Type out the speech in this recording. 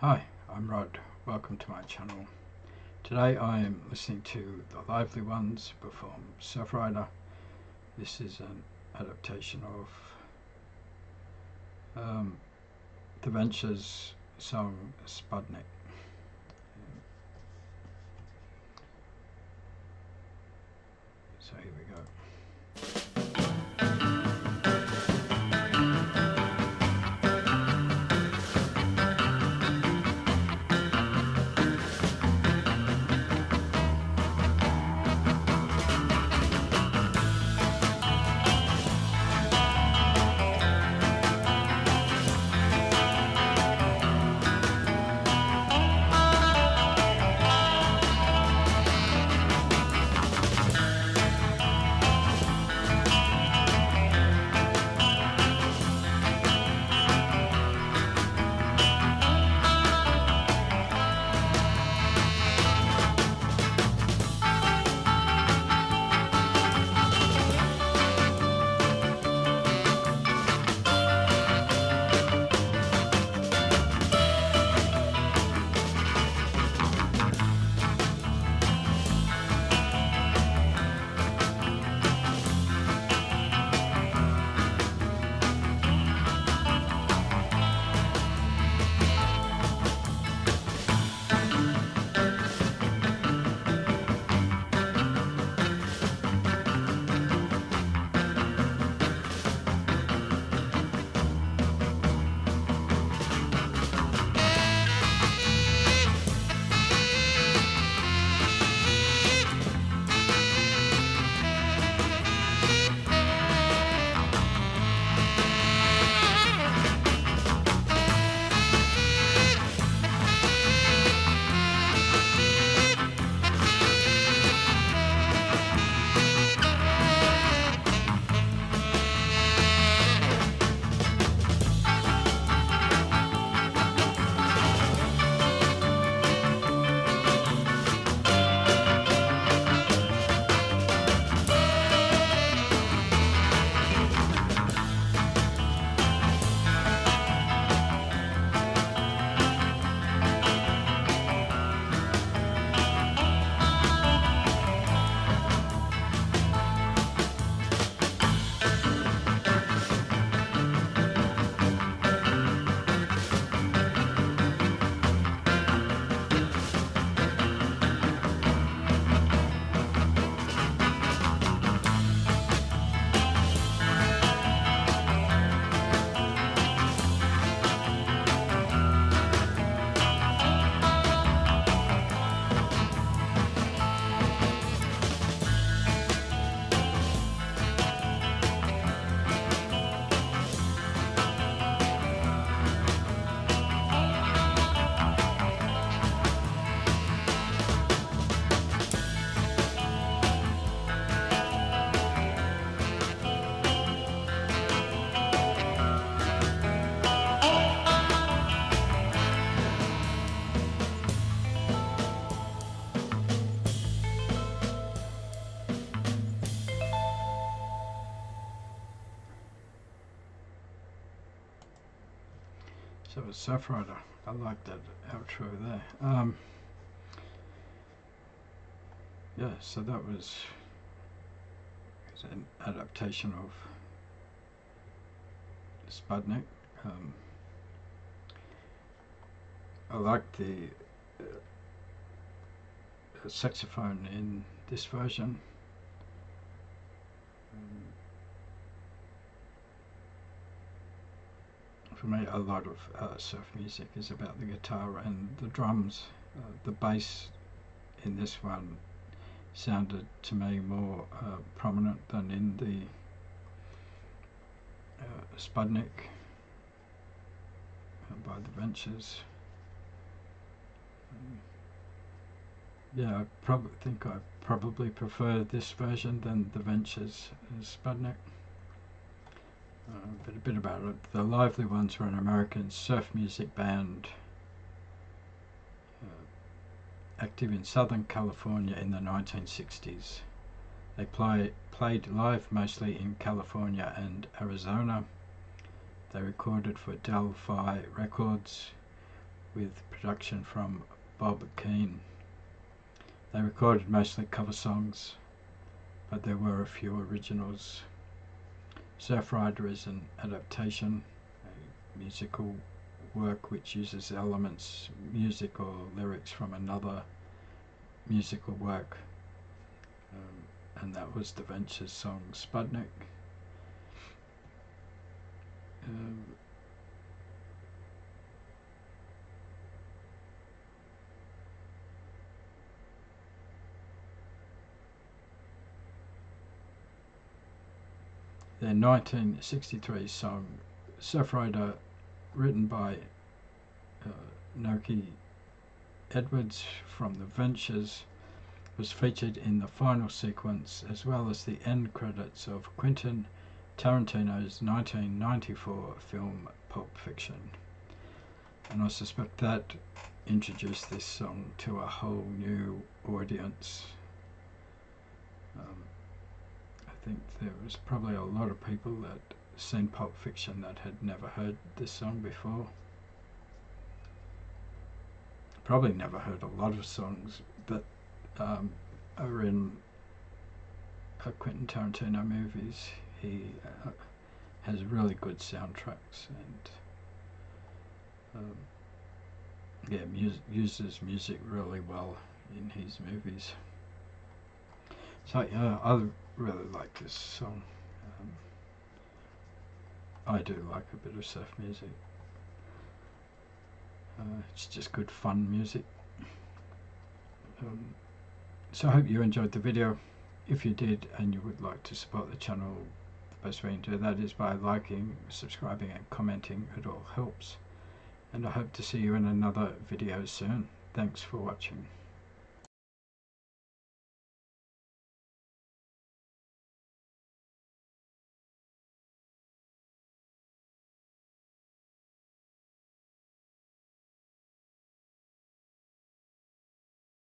Hi, I'm Rod. Welcome to my channel. Today I am listening to The Lively Ones perform Surf Rider. This is an adaptation of um, The Ventures song Spudnik. So it's Surf. I like that outro there. Um, yeah, so that was, an adaptation of Spudnik. Um, I like the uh, saxophone in this version. For me, a lot of uh, surf music is about the guitar and the drums. Uh, the bass in this one sounded to me more uh, prominent than in the uh, Spudnik uh, by the Ventures. Um, yeah, I probably think I probably prefer this version than the Ventures Spudnik. But a bit about it. The Lively Ones were an American surf music band uh, active in Southern California in the 1960s. They play, played live mostly in California and Arizona. They recorded for Del-Fi Records, with production from Bob Keane. They recorded mostly cover songs, but there were a few originals. Surf Rider is an adaptation, a musical work which uses elements, music or lyrics from another musical work. Um, and that was the Ventures song Spudnik. Um, their 1963 song Surfrider, written by uh, Nokie Edwards from The Ventures was featured in the final sequence as well as the end credits of Quentin Tarantino's 1994 film Pulp Fiction. And I suspect that introduced this song to a whole new audience. Um, think there was probably a lot of people that seen Pulp Fiction that had never heard this song before. Probably never heard a lot of songs that um, are in uh, Quentin Tarantino movies. He uh, has really good soundtracks and um, yeah, uses music really well in his movies. So yeah, I really like this song. Um, I do like a bit of surf music. Uh, it's just good fun music. Um, so I hope you enjoyed the video. If you did and you would like to support the channel, the best way to do that is by liking, subscribing and commenting. It all helps. And I hope to see you in another video soon. Thanks for watching.